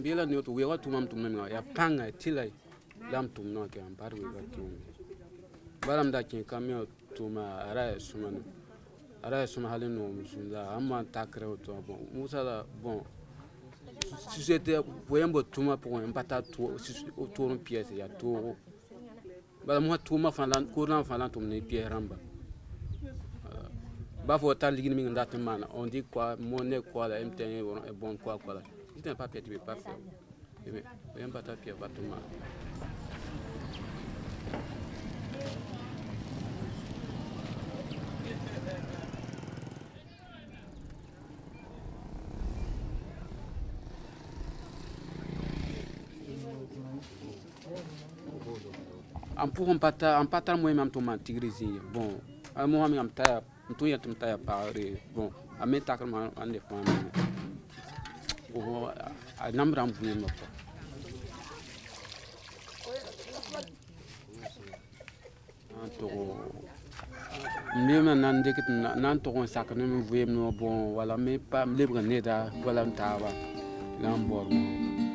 mbila ni otu wewa tuma mtumna mi ya panga tila la mtumna ke ampar we ba tuma baram da kin kamya tuma ara suma no ara suma halin no musunza amma takra otu bon musa la bon société wembo tuma pour un pata to autour pièce ya to bala mo tuma fanlan courant fanlan tumne pièce ramba bafo ta ligini mi ngata on dit quoi monnaie quoi la mtn est bon quoi quoi pas papier, tu ne peux pas faire. Tu ne peux même pas taper appartement. ampuru mpata ampata mwema mtu bon amwami amtaya mtu yetu mtaya pare bon A nanm rambounen lop. Nan togon. Mwen nan dekit nan togon saknen mwen vwe mwen wapon wala mwen pa mwen lep gwen neda wala mwen tawa. Nan mwen mwen mwen mwen.